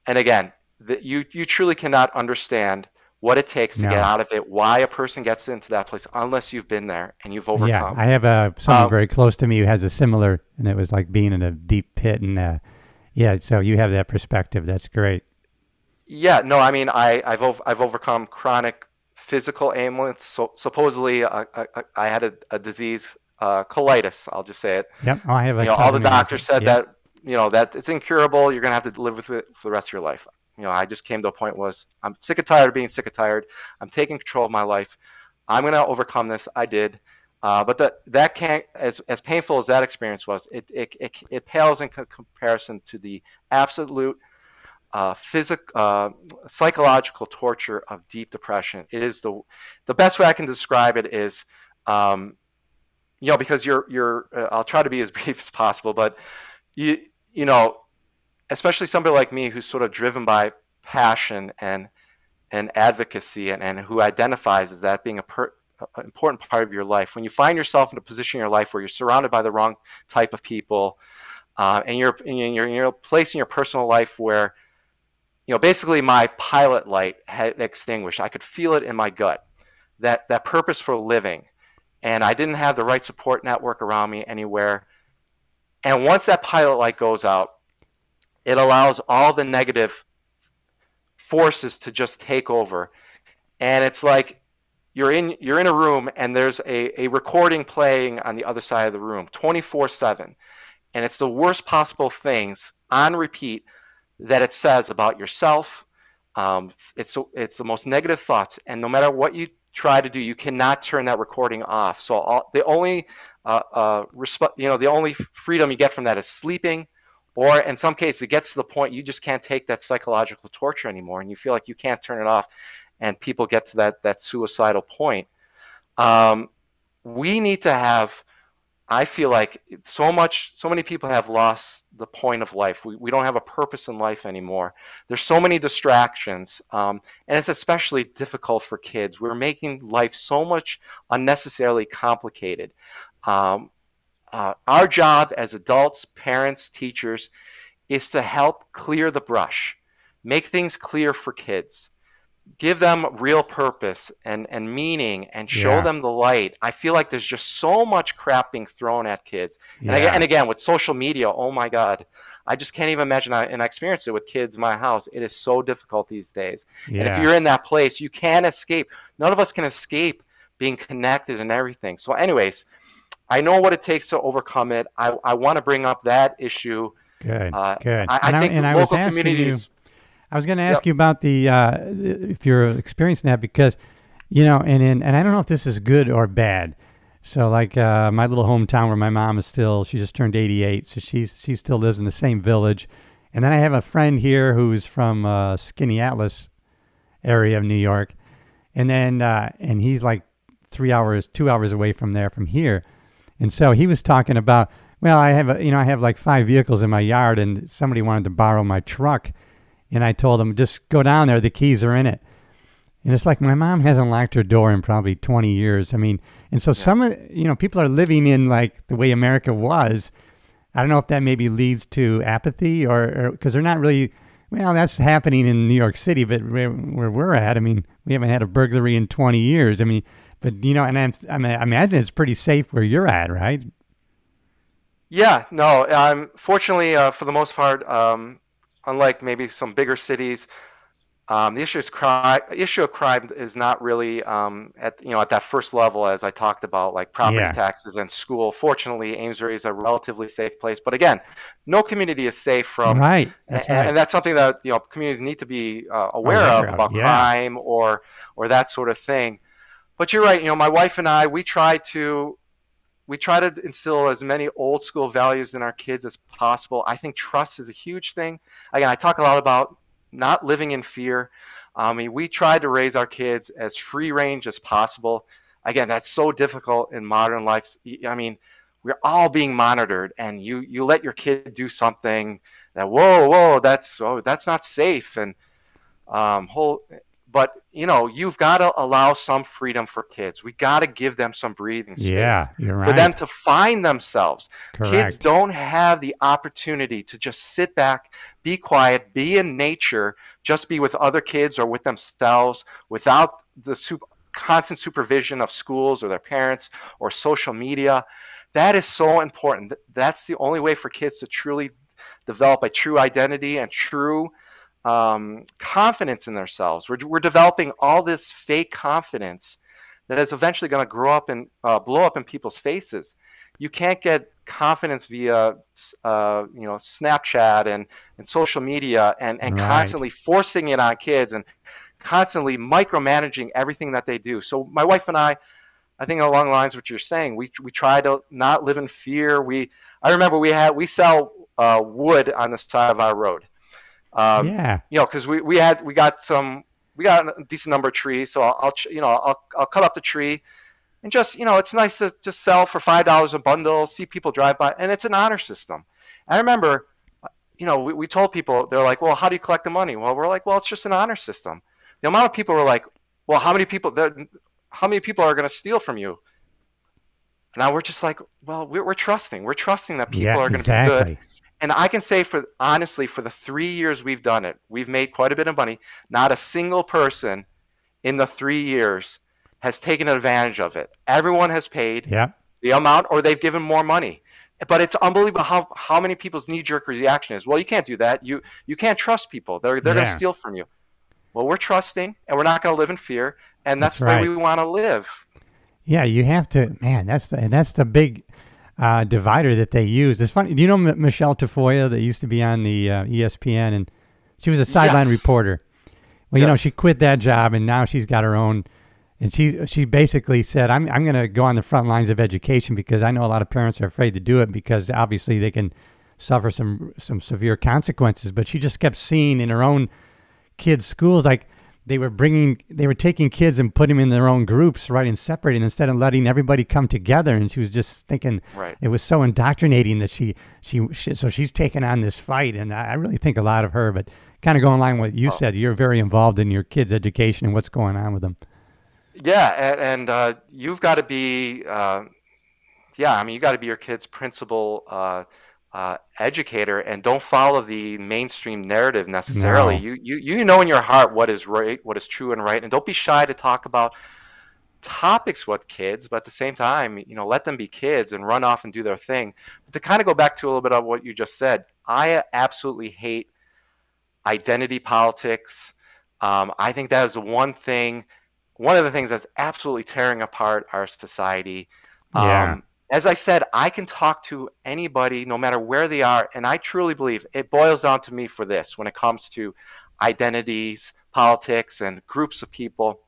and again, the, you, you truly cannot understand what it takes to no. get out of it, why a person gets into that place, unless you've been there and you've overcome. Yeah, I have a someone um, very close to me who has a similar, and it was like being in a deep pit, and uh, yeah, so you have that perspective. That's great. Yeah, no, I mean, I, I've ov- I've overcome chronic physical ailments. So supposedly, uh, I, I, had a, a disease uh, colitis. I'll just say it. Yep. Oh, I have. you know, all the doctors said yep. that you know that it's incurable. You're gonna have to live with it for the rest of your life. You know, I just came to a point was I'm sick and tired of being sick and tired. I'm taking control of my life. I'm gonna overcome this. I did. Uh, but that that can't as as painful as that experience was, it it it, it pales in comparison to the absolute uh, physic, uh, psychological torture of deep depression. It is the the best way I can describe it is um, you know, because you're you're uh, I'll try to be as [laughs] brief as possible, but you you know, especially somebody like me who's sort of driven by passion and and advocacy and, and who identifies as that being a per, an important part of your life. When you find yourself in a position in your life where you're surrounded by the wrong type of people, uh, and you're in your, in your place in your personal life where, you know, basically my pilot light had extinguished. I could feel it in my gut. That that purpose for living, and I didn't have the right support network around me anywhere. And once that pilot light goes out, it allows all the negative forces to just take over. And it's like you're in you're in a room and there's a, a recording playing on the other side of the room 24-7 and it's the worst possible things on repeat that it says about yourself um, it's it's the most negative thoughts and no matter what you try to do. You cannot turn that recording off. So all, the only uh, uh, you know the only freedom you get from that is sleeping, or in some cases it gets to the point you just can't take that psychological torture anymore, and you feel like you can't turn it off, and people get to that that suicidal point. Um, we need to have I feel like so much, so many people have lost the point of life. We, we don't have a purpose in life anymore. There's so many distractions, um, and it's especially difficult for kids. We're making life so much unnecessarily complicated. Um, uh, our job as adults, parents, teachers, is to help clear the brush, make things clear for kids give them real purpose and, and meaning and show yeah. them the light. I feel like there's just so much crap being thrown at kids. Yeah. And, and again, with social media, oh my God, I just can't even imagine. I, and I experienced it with kids in my house. It is so difficult these days. Yeah. And if you're in that place, you can't escape. None of us can escape being connected and everything. So, anyways, I know what it takes to overcome it. I, I want to bring up that issue. Good, uh, good. I, I think I, local communities. You I was going to ask yep. you about the uh, if you're experiencing that because you know, and in, and I don't know if this is good or bad. So like uh, my little hometown where my mom is still, she just turned 88, so she's she still lives in the same village. And then I have a friend here who's from uh, Atlas area of New York, and then uh, and he's like three hours, two hours away from there, from here. And so he was talking about, well, I have a, you know I have like five vehicles in my yard, and somebody wanted to borrow my truck and I told him, just go down there. The keys are in it. And it's like my mom hasn't locked her door in probably 20 years. I mean, and so some of, you know, people are living in like the way America was. I don't know if that maybe leads to apathy or because they're not really, well, that's happening in New York City, but where, where we're at, I mean, we haven't had a burglary in 20 years. I mean, but, you know, and I'm, I, mean, I imagine it's pretty safe where you're at, right? Yeah, no, um, fortunately, uh, for the most part, um, unlike maybe some bigger cities, um, the issue is crime. Issue of crime is not really um, at you know at that first level, as I talked about, like property Yeah. taxes and school. Fortunately, Amesbury is a relatively safe place, but again, no community is safe from. right. That's and, right. and that's something that you know communities need to be uh, aware Aware of of, about yeah. crime or or that sort of thing. But you're right. You know, my wife and I, we try to we try to instill as many old school values in our kids as possible. I think trust is a huge thing. Again, I talk a lot about not living in fear. I mean, we try to raise our kids as free range as possible. Again, that's so difficult in modern life. I mean, we're all being monitored, and you you let your kid do something that whoa whoa that's oh that's not safe and um whole but you know you've got to allow some freedom for kids we got to give them some breathing space yeah, you're right. for them to find themselves Correct. kids don't have the opportunity to just sit back be quiet be in nature just be with other kids or with themselves without the sup- constant supervision of schools or their parents or social media that is so important that's the only way for kids to truly develop a true identity and true um, confidence in themselves. We're, we're developing all this fake confidence that is eventually going to grow up and uh, blow up in people's faces. You can't get confidence via, uh, you know, Snapchat and, and social media and, and Right. constantly forcing it on kids and constantly micromanaging everything that they do. So my wife and I, I think along the lines of what you're saying, we, we try to not live in fear. We I remember we had we sell uh, wood on the side of our road. Um, yeah. You know, because we, we had we got some we got a decent number of trees, so I'll, I'll you know I'll, I'll cut up the tree, and just you know it's nice to just sell for five dollars a bundle. See people drive by, and it's an honor system. I remember, you know, we, we told people they're like, well, how do you collect the money? Well, we're like, well, it's just an honor system. The amount of people were like, well, how many people that how many people are going to steal from you? Now we're just like, well, we're, we're trusting. We're trusting that people yeah, are going to be good. And I can say for honestly, for the three years we've done it, we've made quite a bit of money. Not a single person in the three years has taken advantage of it. Everyone has paid Yeah. the amount or they've given more money. But it's unbelievable how, how many people's knee jerk reaction is, well, you can't do that. You you can't trust people. They're they're Yeah. gonna steal from you. Well, we're trusting and we're not gonna live in fear, and that's, That's the way we want to live. Yeah, you have to, man. That's the, and that's the big uh, divider that they use. It's funny. Do you know M- Michelle Tafoya that used to be on the uh, ESPN and she was a sideline Yes. reporter. Well, you know, she quit that job and now she's got her own. And she she basically said, "I'm I'm going to go on the front lines of education because I know a lot of parents are afraid to do it because obviously they can suffer some some severe consequences." But she just kept seeing in her own kids' schools like they were bringing they were taking kids and putting them in their own groups right and separating instead of letting everybody come together and she was just thinking Right. it was so indoctrinating that she she, she so she's taken on this fight and I, I really think a lot of her but kind of going along with what you Oh. said you're very involved in your kids education and what's going on with them Yeah, and, and uh, you've got to be, uh, yeah, I mean, you've got to be your kid's principal uh, uh, educator, and don't follow the mainstream narrative necessarily. No. You, you you know in your heart what is right, what is true and right, and don't be shy to talk about topics with kids. But at the same time, you know, let them be kids and run off and do their thing. But to kind of go back to a little bit of what you just said, I absolutely hate identity politics. Um, I think that is one thing one of the things that's absolutely tearing apart our society. Yeah. As I said, I can talk to anybody, no matter where they are, and I truly believe it boils down to me for this when it comes to identities, politics, and groups of people.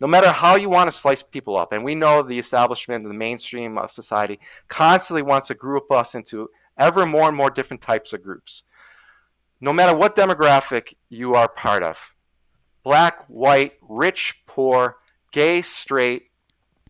No matter how you want to slice people up, and we know the establishment, the mainstream of society, constantly wants to group us into ever more and more different types of groups. No matter what demographic you are part of, black, white, rich, poor, gay, straight,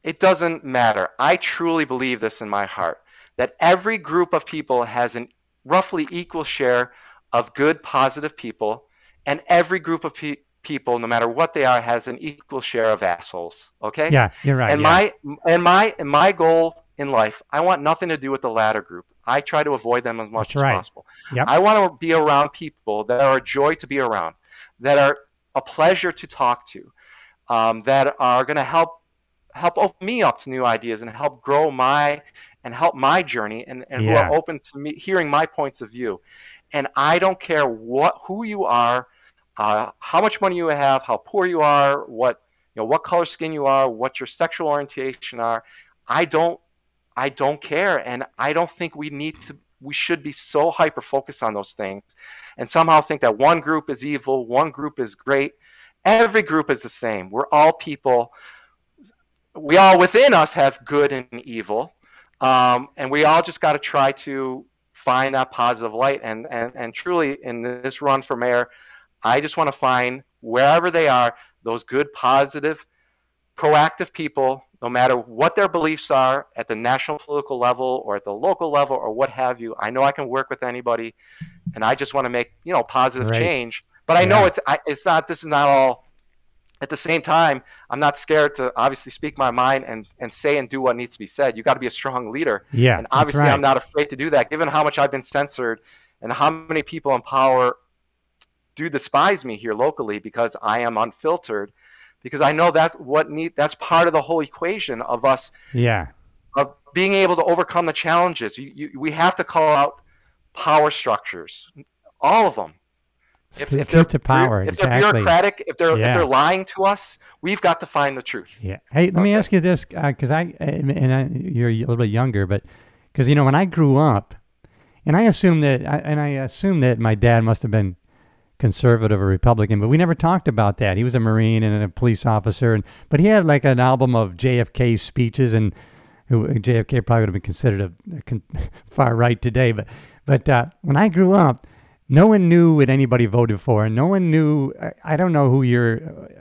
it doesn't matter. I truly believe this in my heart that every group of people has an roughly equal share of good, positive people, and every group of pe- people, no matter what they are, has an equal share of assholes. Okay. Yeah, you're right. And yeah. my and my and my goal in life, I want nothing to do with the latter group. I try to avoid them as much That's as right. possible. Yep. I want to be around people that are a joy to be around, that are a pleasure to talk to, um, that are going to help help open me up to new ideas and help grow my and help my journey and, and who are open to me hearing my points of view. And I don't care what who you are, uh, how much money you have, how poor you are, what you know, what color skin you are, what your sexual orientation are. I don't I don't care and I don't think we need to we should be so hyper focused on those things and somehow think that one group is evil, one group is great. Every group is the same. We're all people. We all within us have good and evil. Um, and we all just got to try to find that positive light. And, and, and truly, in this run for mayor, I just want to find wherever they are those good, positive, proactive people, no matter what their beliefs are at the national political level or at the local level or what have you. I know I can work with anybody, and I just want to make you know positive Right. change. But I know it's I, it's not. This is not all. At the same time, I'm not scared to obviously speak my mind and, and say and do what needs to be said. You got to be a strong leader. yeah, And obviously, right. I'm not afraid to do that, given how much I've been censored and how many people in power do despise me here locally because I am unfiltered. Because I know that what need that's part of the whole equation of us Yeah, of being able to overcome the challenges. You, you, we have to call out power structures, all of them. If, if truth to they're, power, if they're bureaucratic, if they're Yeah. if they're lying to us, we've got to find the truth. Yeah. Hey, let me ask you this, because I and I, you're a little bit younger, but because you know when I grew up, and I assume that, I, and I assume that my dad must have been conservative or Republican, but we never talked about that. He was a Marine and a police officer, and but he had like an album of JFK speeches, and who JFK probably would have been considered a, a con, [laughs] far right today. But but uh, when I grew up, no one knew what anybody voted for, and no one knew. I, I don't know who your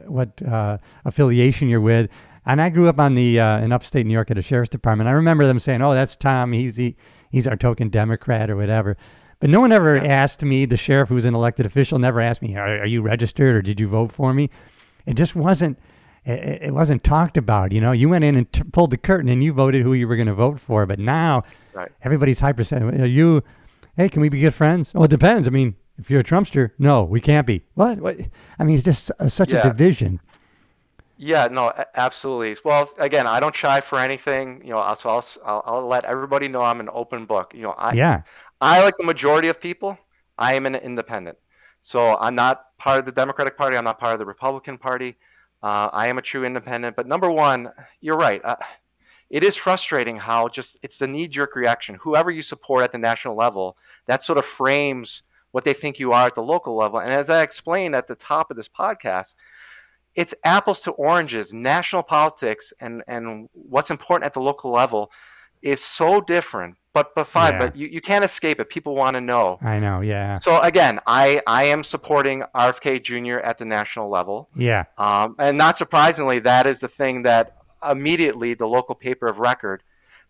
what uh, affiliation you're with. And I grew up on the uh, in upstate New York at a sheriff's department. I remember them saying, "Oh, that's Tom. He's he, he's our token Democrat or whatever." But no one ever asked me. The sheriff, who was an elected official, never asked me, "Are, are you registered or did you vote for me?" It just wasn't. It, it wasn't talked about. You know, you went in and t- pulled the curtain and you voted who you were going to vote for. But now, Right. everybody's hyper. Are you? Hey, can we be good friends? Well, it depends. I mean, if you're a Trumpster, no, we can't be. What? What? I mean, it's just uh, such a division. Yeah, no, absolutely. Well, again, I don't shy for anything. You know, I'll- so I'll, s- I'll, I'll let everybody know I'm an open book. You know, I, yeah. I like the majority of people. I am an independent, so I'm not part of the Democratic Party. I'm not part of the Republican Party. Uh, I am a true independent. But number one, you're right. Uh, it is frustrating how just it's the knee-jerk reaction. Whoever you support at the national level, that sort of frames what they think you are at the local level. And as I explained at the top of this podcast, it's apples to oranges. National politics and and what's important at the local level is so different. But but fine, Yeah. but you, you can't escape it. People want to know. I know. Yeah. So again, I I am supporting RFK Jr. at the national level. Yeah. Um, and not surprisingly, that is the thing that immediately the local paper of record,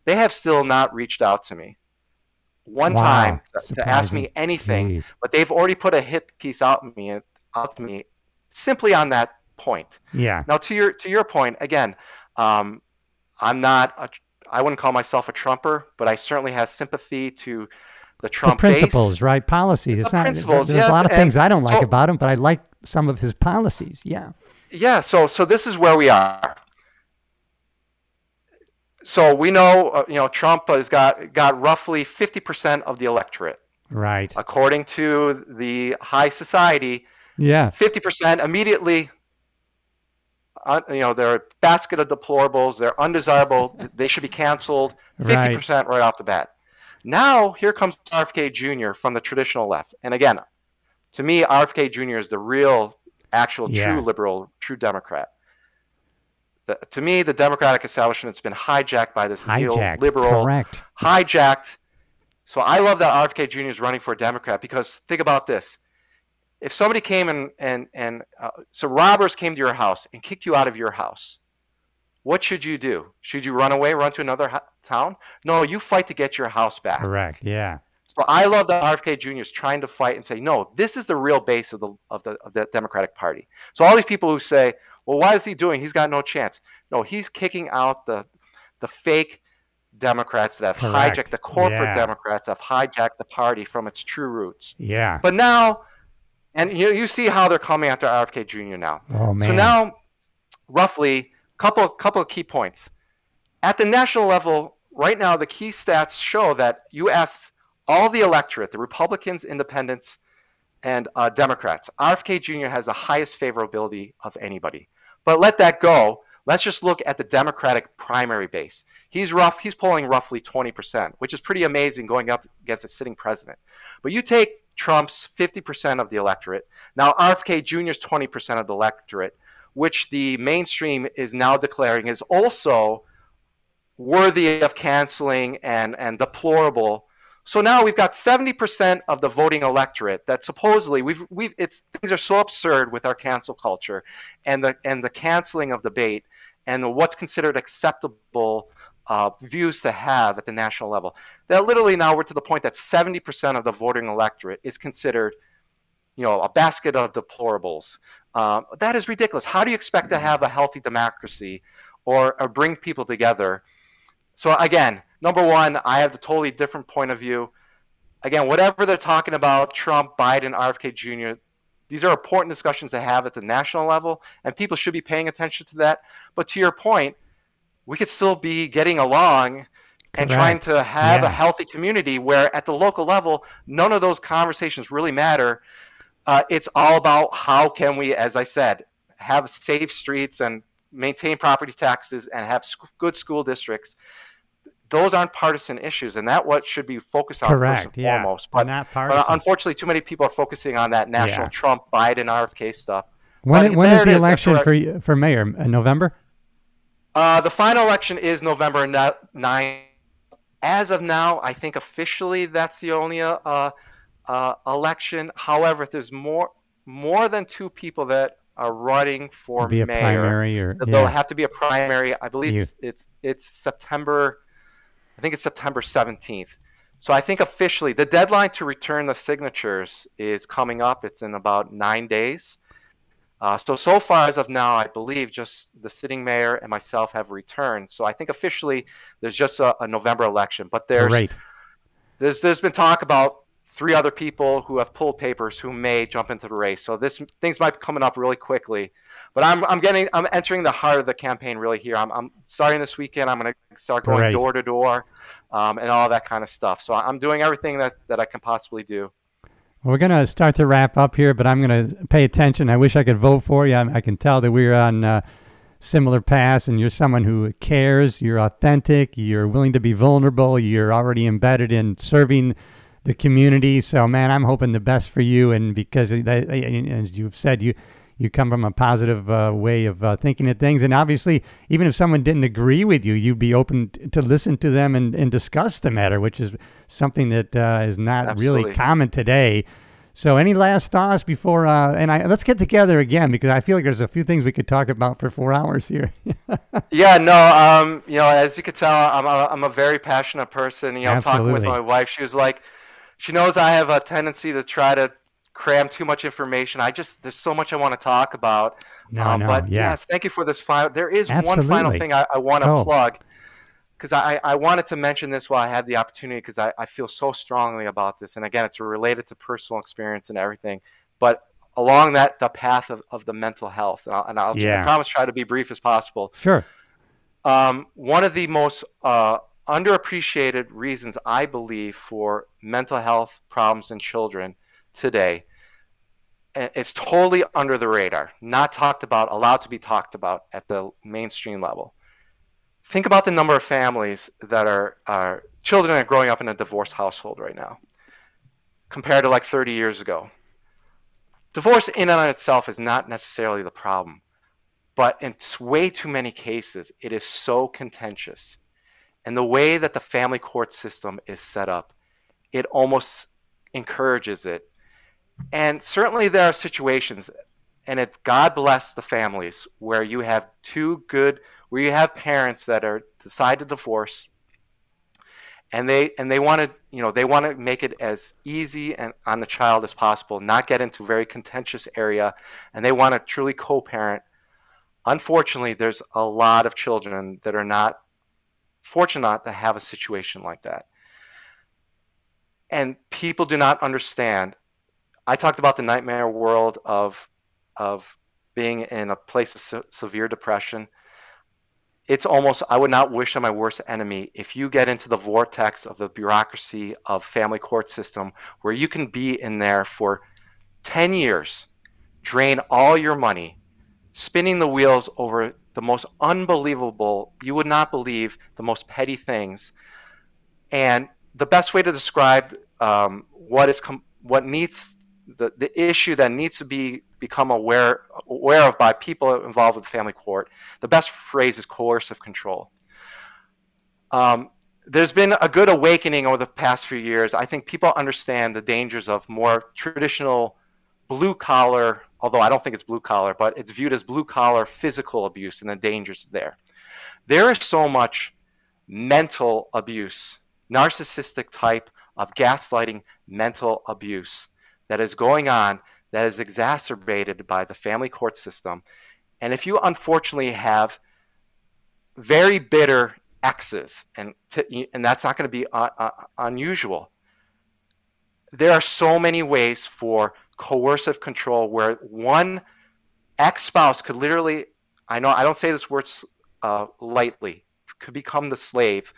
they have still not reached out to me one Wow, time to, to ask me anything. Jeez. But they've already put a hit piece out me out to me simply on that point. Yeah. Now to your to your point again, um, I'm not a, I wouldn't call myself a Trumper, but I certainly have sympathy to the The Trump base. principles, right? Policies. It's The not. it's- principles, there's yes, a lot of things I don't like so- about him, but I like some of his policies. Yeah. Yeah, so so this is where we are. So we know, uh, you know, Trump has got got roughly 50% of the electorate, Right. according to the high society. Yeah. 50% immediately. Uh, you know, they're a basket of deplorables. They're undesirable. [laughs] they should be canceled. 50% right off the bat. Now here comes RFK Jr. from the traditional left, and again, to me, RFK Jr. is the real, actual, Yeah. true liberal, true Democrat. The, to me, the Democratic establishment's been hijacked by this Hijacked. liberal, Correct. hijacked. So I love that RFK Jr. is running for a Democrat because think about this: if somebody came and and and uh, so robbers came to your house and kicked you out of your house, what should you do? Should you run away, run to another ho- town? No, you fight to get your house back. Correct. Yeah. So I love that RFK Jr. is trying to fight and say, no, this is the real base of the of the of the Democratic Party. So all these people who say, well, why is he doing? He's got no chance. No, he's kicking out the the fake Democrats that have Correct. hijacked the corporate Yeah. Democrats that have hijacked the party from its true roots. Yeah. But now, and you you see how they're coming after RFK Jr. now. oh man. So now, roughly, couple couple of key points. At the national level, right now, the key stats show that U.S. all the electorate, the Republicans, Independents, and uh, Democrats. RFK Jr. has the highest favorability of anybody. But let that go. Let's just look at the Democratic primary base. He's rough. He's polling roughly 20%, which is pretty amazing going up against a sitting president. But you take Trump's 50% of the electorate. Now RFK Jr.'s 20% of the electorate, which the mainstream is now declaring is also worthy of canceling and, and deplorable. So now we've got 70% of the voting electorate that supposedly we've we've it's things are so absurd with our cancel culture and the and the canceling of debate and what's considered acceptable uh, views to have at the national level. That literally now we're to the point that 70% of the voting electorate is considered, you know, a basket of deplorables. Um, that is ridiculous. How do you expect to have a healthy democracy or, or bring people together? So again, number one, I have the totally different point of view. Again, whatever they're talking about, Trump, Biden, RFK Jr., these are important discussions to have at the national level, and people should be paying attention to that. But to your point, we could still be getting along and trying to have Yeah. a healthy community where at the local level, none of those conversations really matter. Uh, it's all about how can we, as I said, have safe streets and maintain property taxes and have sc- good school districts. Those aren't partisan issues, and that what should be focused on Correct. first and yeah. foremost. But But, unfortunately, too many people are focusing on that national Yeah. Trump, Biden, RFK stuff. when but when is the is, election for for mayor? Uh, November. Uh, the final election is November 9th. As of now, I think officially that's the only uh, uh, uh, election. However, if there's more more than two people that are running for be a mayor, primary or there'll have to be a primary. I believe You- it's, it's it's September. I think it's September 17th. So I think officially the deadline to return the signatures is coming up. It's in about nine days. Uh, so so far as of now, I believe just the sitting mayor and myself have returned. So I think officially there's just a, a November election. But there's Great. there's there's been talk about three other people who have pulled papers who may jump into the race. So this things might be coming up really quickly. But I'm I'm getting I'm entering the heart of the campaign really here. I'm I'm starting this weekend. I'm going to start going Great. door to door, um, and all that kind of stuff. So I'm doing everything that that I can possibly do. We're going to start to wrap up here, but I'm going to pay attention. I wish I could vote for you. I, I can tell that we're on uh, similar paths, and you're someone who cares. You're authentic. You're willing to be vulnerable. You're already embedded in serving the community. So, man, I'm hoping the best for you. And because, that, as you've said, you you come from a positive uh, way of uh, thinking of things. And obviously, even if someone didn't agree with you, you'd be open t- to listen to them and, and discuss the matter, which is something that uh, is not really common today. So, any last thoughts before? Uh, and I, let's get together again because I feel like there's a few things we could talk about for four hours here. [laughs] Yeah, no, um, you know, as you could tell, I'm a, I'm a very passionate person. You know, talking with my wife, she was like, she knows I have a tendency to try to cram too much information. I just there's so much I want to talk about. no, Um, no, but yeah, yes, thank you for this final. There is one final thing I, I want to Oh. plug because I, I wanted to mention this while I had the opportunity because I, I feel so strongly about this. And again, it's related to personal experience and everything. But along that the path of, of the mental health, and I'll, and I'll Yeah. I promise try to be brief as possible. sure. Um, one of the most uh, underappreciated reasons I believe for mental health problems in children today, it's totally under the radar, not talked about, allowed to be talked about at the mainstream level. Think about the number of families that are, are children are growing up in a divorced household right now, compared to like 30 years ago. Divorce in and of itself is not necessarily the problem but in way too many cases, it is so contentious. And the way that the family court system is set up, it almost encourages it. And certainly there are situations, and it, God bless the families, where you have two good, where you have parents that are decide to divorce, and they and they want to you know they want to make it as easy and on the child as possible not get into very contentious area and they want to truly co-parent. Unfortunately there's a lot of children that are not fortunate to have a situation like that. And people do not understand i talked about the nightmare world of of being in a place of se- severe depression it's almost I would not wish on my worst enemy if you get into the vortex of the bureaucracy of family court system where you can be in there for 10 years, drain all your money, spinning the wheels over the most unbelievable, you would not believe the most petty things. And the best way to describe um, what is com- what needs the, the issue that needs to be become aware aware of by people involved with family court. The best phrase is coercive control. Um, there's been a good awakening over the past few years. I think people understand the dangers of more traditional blue collar, although I don't think it's blue collar, but it's viewed as blue collar physical abuse and the dangers there. There is so much mental abuse, narcissistic type of gaslighting mental abuse that is going on that is exacerbated by the family court system. And if you unfortunately have very bitter exes, and, to, and that's not going to be uh, uh, unusual, there are so many ways for coercive control where one ex spouse could literally, I know I don't say this word uh, lightly, could become the slave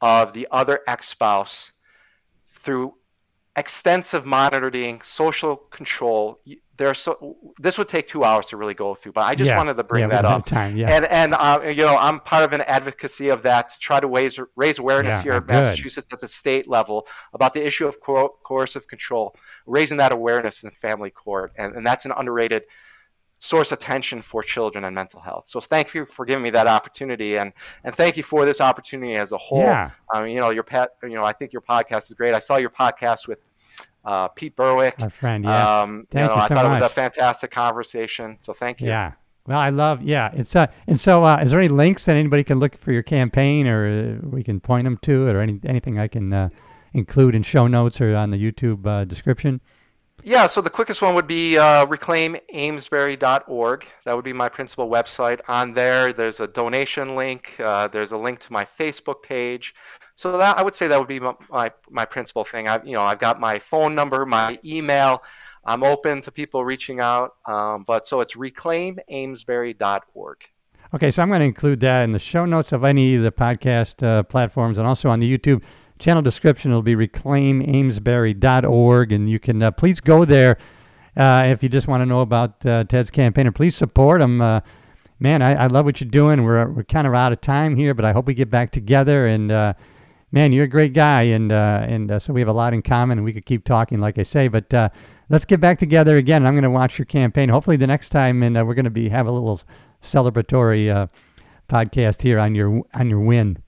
of the other ex spouse through extensive monitoring, social control. There's so this would take two hours to really go through, but I just yeah. wanted to bring yeah, that up. Time, yeah. And and uh, you know I'm part of an advocacy of that to try to raise raise awareness Yeah, here in. Massachusetts at the state level about the issue of co- coercive control, raising that awareness in family court, and and that's an underrated source attention for children and mental health. So thank you for giving me that opportunity, and and thank you for this opportunity as a whole. Yeah. I you know, your pet, you know, I think your podcast is great. I saw your podcast with uh, Pete Berwick. Our friend, yeah. Um, Thank know, you I so thought it was a fantastic conversation. So thank you. Yeah. Well, I love. Yeah, it's uh, and so uh, is there any links that anybody can look for your campaign, or uh, we can point them to it, or any anything I can uh, include in show notes or on the YouTube uh, description? Yeah, so the quickest one would be uh, reclaimamesbury.org. That would be my principal website. On there, there's a donation link. Uh, there's a link to my Facebook page. So that I would say that would be my my, principal thing. I, you know, I've got my phone number, my email. I'm open to people reaching out. Um, but so it's reclaimamesbury.org. Okay, so I'm going to include that in the show notes of any of the podcast uh, platforms, and also on the YouTube channel description. It'll be reclaimamesbury.org, and you can uh, please go there uh, if you just want to know about uh, Ted's campaign, And please support him. Uh, man, I, I love what you're doing. We're we're kind of out of time here, but I hope we get back together. And uh, man, you're a great guy, and uh, and so we have a lot in common, and we could keep talking, like I say. But let's get back together again. I'm going to watch your campaign. Hopefully, the next time, and we're going to be have a little celebratory podcast here on your on your win.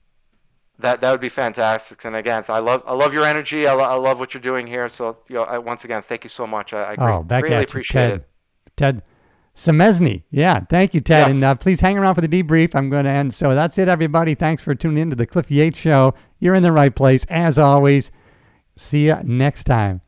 That that would be fantastic. And again, I love I love your energy. I, lo- I love what you're doing here. So you know, I, once again, thank you so much. I, I great, Oh, back really appreciate Ted. it. Ted Semesnyei. Yeah, thank you, Ted. Yes. And uh, please hang around for the debrief. I'm going to end. So that's it, everybody. Thanks for tuning in to the Cliff Yates Show. You're in the right place, as always. See you next time.